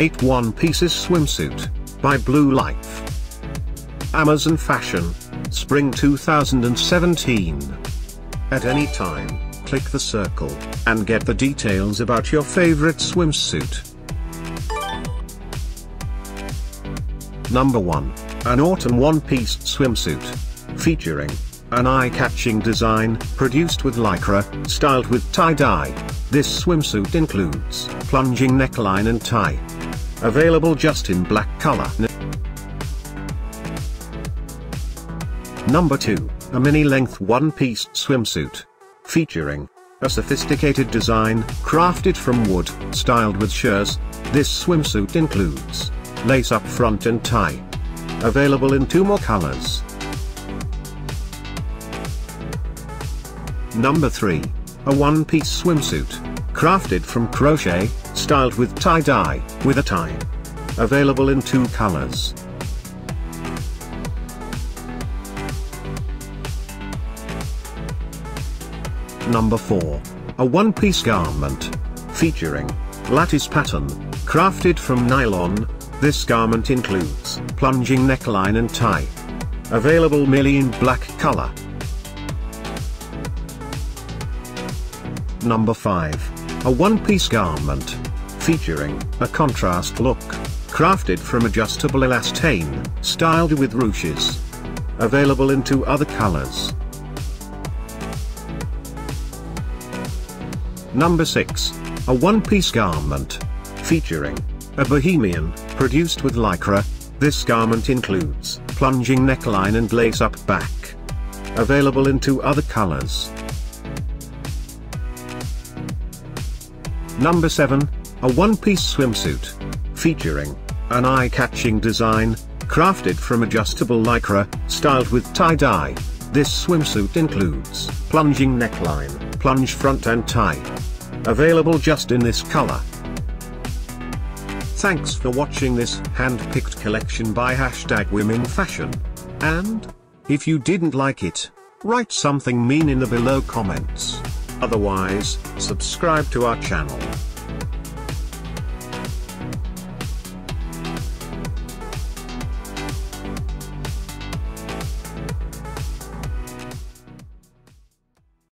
8 One Pieces Swimsuit, by Blue Life. Amazon Fashion, Spring 2017. At any time, click the circle, and get the details about your favorite swimsuit. Number 1. An Autumn One-Piece Swimsuit. Featuring an eye-catching design, produced with lycra, styled with tie-dye. This swimsuit includes plunging neckline and tie. Available just in black color. Number 2, a mini-length one-piece swimsuit. Featuring a sophisticated design, crafted from wood, styled with shears. This swimsuit includes lace up front and tie. Available in two more colors. Number 3. A one-piece swimsuit. Crafted from crochet, styled with tie-dye, with a tie. Available in two colors. Number 4. A one-piece garment. Featuring lattice pattern, crafted from nylon. This garment includes plunging neckline and tie. Available merely in black color. Number 5. A one-piece garment. Featuring a contrast look. Crafted from adjustable elastane, styled with ruches. Available in two other colors. Number 6. A one-piece garment. Featuring a bohemian, produced with lycra. This garment includes plunging neckline and lace-up back. Available in two other colors. Number 7, a one-piece swimsuit. Featuring an eye-catching design, crafted from adjustable lycra, styled with tie-dye. This swimsuit includes plunging neckline, plunge front and tie. Available just in this color. Thanks for watching this hand-picked collection by hashtag women fashion. And, if you didn't like it, write something mean in the below comments. Otherwise, subscribe to our channel.